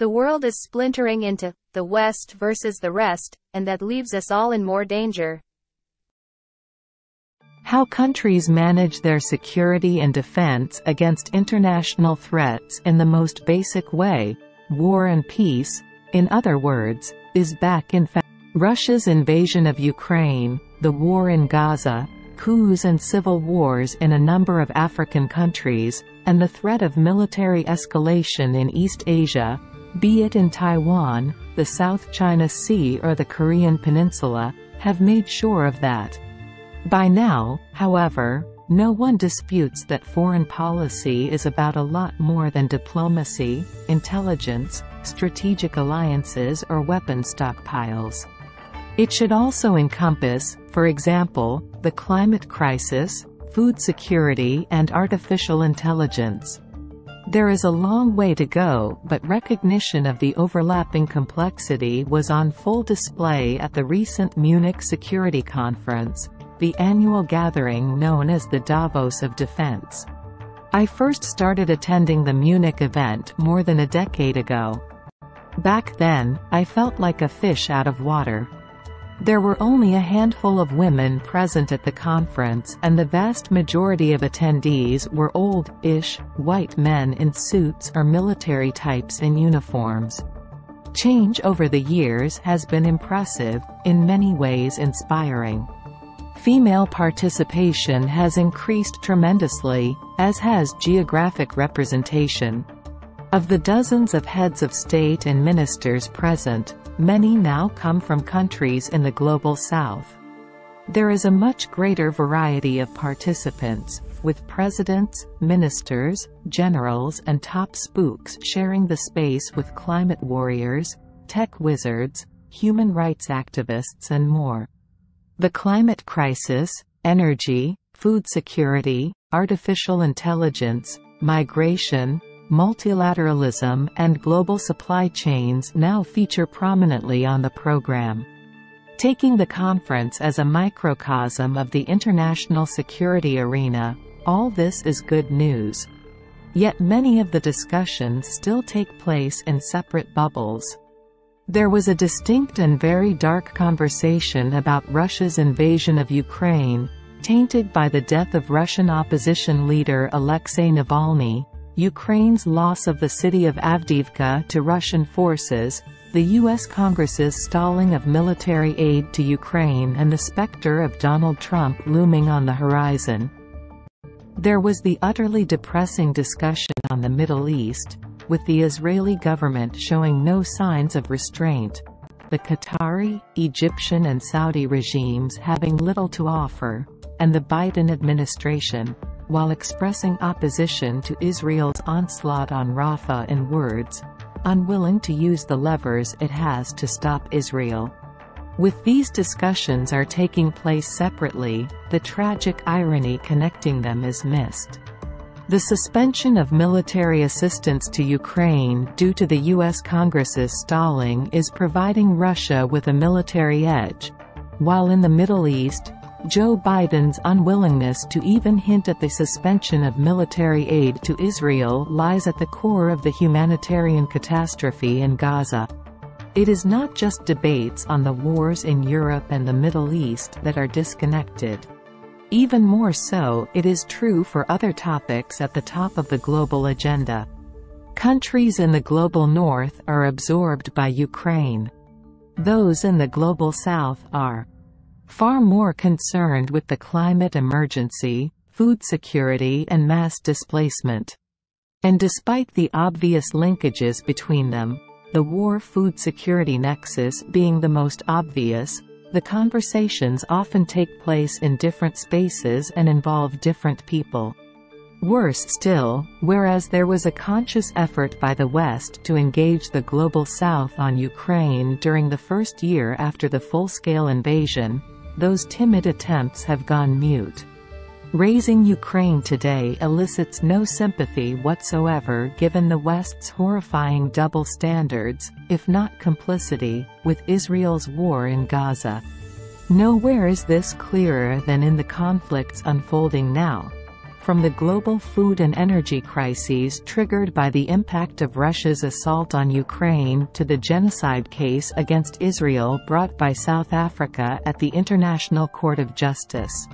The world is splintering into the West versus the rest, and that leaves us all in more danger. How countries manage their security and defense against international threats in the most basic way, war and peace, in other words, is back in fact. Russia's invasion of Ukraine, the war in Gaza, coups and civil wars in a number of African countries, and the threat of military escalation in East Asia, be it in Taiwan, the South China Sea or the Korean Peninsula, have made sure of that. By now, however, no one disputes that foreign policy is about a lot more than diplomacy, intelligence, strategic alliances or weapon stockpiles. It should also encompass, for example, the climate crisis, food security and artificial intelligence. There is a long way to go, but recognition of the overlapping complexity was on full display at the recent Munich Security Conference, the annual gathering known as the Davos of Defense. I first started attending the Munich event more than a decade ago. Back then, I felt like a fish out of water. There were only a handful of women present at the conference and the vast majority of attendees were old-ish, white men in suits or military types in uniforms. Change over the years has been impressive, in many ways inspiring. Female participation has increased tremendously, as has geographic representation. Of the dozens of heads of state and ministers present, Many now come from countries in the Global South. There is a much greater variety of participants, with presidents, ministers, generals and top spooks sharing the space with climate warriors, tech wizards, human rights activists and more. The climate crisis, energy, food security, artificial intelligence, migration, multilateralism, and global supply chains now feature prominently on the program. Taking the conference as a microcosm of the international security arena, all this is good news. Yet many of the discussions still take place in separate bubbles. There was a distinct and very dark conversation about Russia's invasion of Ukraine, tainted by the death of Russian opposition leader Alexei Navalny, Ukraine's loss of the city of Avdiivka to Russian forces, the U.S. Congress's stalling of military aid to Ukraine and the specter of Donald Trump looming on the horizon. There was the utterly depressing discussion on the Middle East, with the Israeli government showing no signs of restraint, the Qatari, Egyptian and Saudi regimes having little to offer, and the Biden administration, while expressing opposition to Israel's onslaught on Rafah in words, unwilling to use the levers it has to stop Israel. With these discussions are taking place separately, the tragic irony connecting them is missed. The suspension of military assistance to Ukraine due to the U.S. Congress's stalling is providing Russia with a military edge, while in the Middle East, Joe Biden's unwillingness to even hint at the suspension of military aid to Israel lies at the core of the humanitarian catastrophe in Gaza. It is not just debates on the wars in Europe and the Middle East that are disconnected. Even more so, it is true for other topics at the top of the global agenda. Countries in the global north are absorbed by Ukraine. Those in the global south are far more concerned with the climate emergency, food security and mass displacement. And despite the obvious linkages between them, the war-food security nexus being the most obvious, the conversations often take place in different spaces and involve different people. Worse still, whereas there was a conscious effort by the West to engage the Global South on Ukraine during the first year after the full-scale invasion, those timid attempts have gone mute. Raising Ukraine today elicits no sympathy whatsoever given the West's horrifying double standards, if not complicity, with Israel's war in Gaza. Nowhere is this clearer than in the conflicts unfolding now. From the global food and energy crises triggered by the impact of Russia's assault on Ukraine to the genocide case against Israel brought by South Africa at the International Court of Justice.